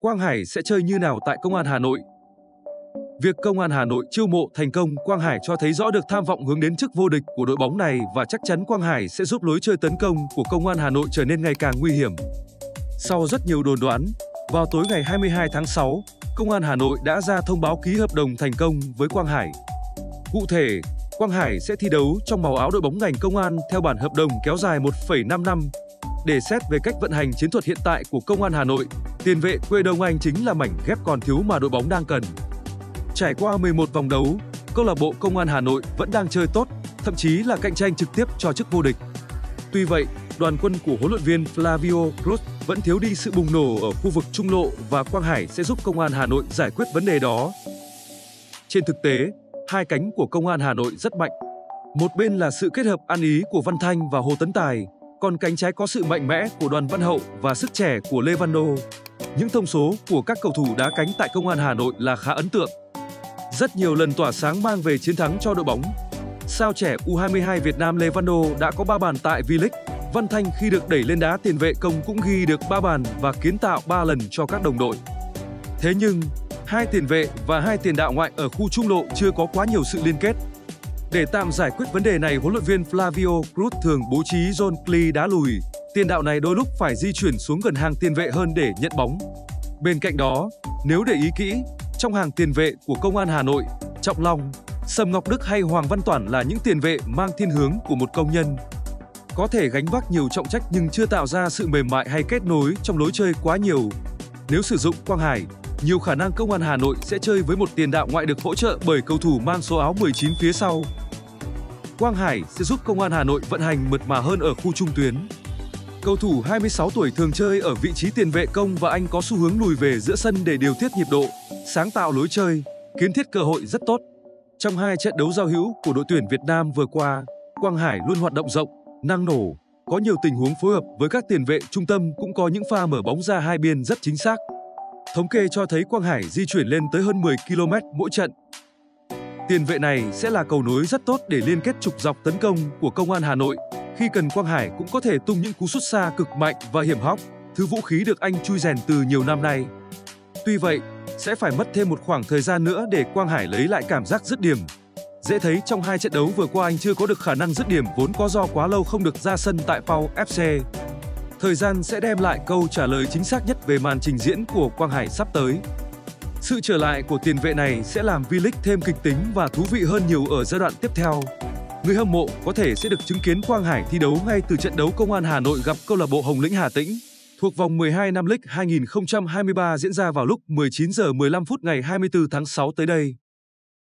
Quang Hải sẽ chơi như nào tại Công an Hà Nội? Việc Công an Hà Nội chiêu mộ thành công Quang Hải cho thấy rõ được tham vọng hướng đến chức vô địch của đội bóng này và chắc chắn Quang Hải sẽ giúp lối chơi tấn công của Công an Hà Nội trở nên ngày càng nguy hiểm. Sau rất nhiều đồn đoán, vào tối ngày 22 tháng 6, Công an Hà Nội đã ra thông báo ký hợp đồng thành công với Quang Hải. Cụ thể, Quang Hải sẽ thi đấu trong màu áo đội bóng ngành công an theo bản hợp đồng kéo dài 1,5 năm. Để xét về cách vận hành chiến thuật hiện tại của Công an Hà Nội, tiền vệ quê Đông Anh chính là mảnh ghép còn thiếu mà đội bóng đang cần. Trải qua 11 vòng đấu, câu lạc bộ Công an Hà Nội vẫn đang chơi tốt, thậm chí là cạnh tranh trực tiếp cho chức vô địch. Tuy vậy, đoàn quân của huấn luyện viên Flavio Cruz vẫn thiếu đi sự bùng nổ ở khu vực trung lộ và Quang Hải sẽ giúp Công an Hà Nội giải quyết vấn đề đó. Trên thực tế, hai cánh của Công an Hà Nội rất mạnh. Một bên là sự kết hợp ăn ý của Văn Thanh và Hồ Tấn Tài, còn cánh trái có sự mạnh mẽ của Đoàn Văn Hậu và sức trẻ của Lê Văn Đô. Những thông số của các cầu thủ đá cánh tại Công an Hà Nội là khá ấn tượng. Rất nhiều lần tỏa sáng mang về chiến thắng cho đội bóng. Sao trẻ U22 Việt Nam Lê Văn Đô đã có 3 bàn tại V-League. Văn Thanh khi được đẩy lên đá tiền vệ công cũng ghi được 3 bàn và kiến tạo 3 lần cho các đồng đội. Thế nhưng, hai tiền vệ và hai tiền đạo ngoại ở khu trung lộ chưa có quá nhiều sự liên kết. Để tạm giải quyết vấn đề này, huấn luyện viên Flavio Cruz thường bố trí John Klee đá lùi. Tiền đạo này đôi lúc phải di chuyển xuống gần hàng tiền vệ hơn để nhận bóng. Bên cạnh đó, nếu để ý kỹ, trong hàng tiền vệ của Công an Hà Nội, Trọng Long, Sầm Ngọc Đức hay Hoàng Văn Toản là những tiền vệ mang thiên hướng của một công nhân. Có thể gánh vác nhiều trọng trách nhưng chưa tạo ra sự mềm mại hay kết nối trong lối chơi quá nhiều. Nếu sử dụng Quang Hải, nhiều khả năng Công an Hà Nội sẽ chơi với một tiền đạo ngoại được hỗ trợ bởi cầu thủ mang số áo 19 phía sau. Quang Hải sẽ giúp Công an Hà Nội vận hành mượt mà hơn ở khu trung tuyến. Cầu thủ 26 tuổi thường chơi ở vị trí tiền vệ công và anh có xu hướng lùi về giữa sân để điều tiết nhịp độ, sáng tạo lối chơi, kiến thiết cơ hội rất tốt. Trong hai trận đấu giao hữu của đội tuyển Việt Nam vừa qua, Quang Hải luôn hoạt động rộng, năng nổ, có nhiều tình huống phối hợp với các tiền vệ trung tâm cũng có những pha mở bóng ra hai biên rất chính xác. Thống kê cho thấy Quang Hải di chuyển lên tới hơn 10 km mỗi trận. Tiền vệ này sẽ là cầu nối rất tốt để liên kết trục dọc tấn công của Công an Hà Nội. Khi cần Quang Hải cũng có thể tung những cú sút xa cực mạnh và hiểm hóc, thứ vũ khí được anh chui rèn từ nhiều năm nay. Tuy vậy, sẽ phải mất thêm một khoảng thời gian nữa để Quang Hải lấy lại cảm giác dứt điểm. Dễ thấy trong hai trận đấu vừa qua anh chưa có được khả năng dứt điểm vốn có do quá lâu không được ra sân tại Pau FC. Thời gian sẽ đem lại câu trả lời chính xác nhất về màn trình diễn của Quang Hải sắp tới. Sự trở lại của tiền vệ này sẽ làm V-League thêm kịch tính và thú vị hơn nhiều ở giai đoạn tiếp theo. Người hâm mộ có thể sẽ được chứng kiến Quang Hải thi đấu ngay từ trận đấu Công an Hà Nội gặp câu lạc bộ Hồng Lĩnh Hà Tĩnh thuộc vòng 12 năm League 2023 diễn ra vào lúc 19 giờ 15 phút ngày 24 tháng 6 tới đây.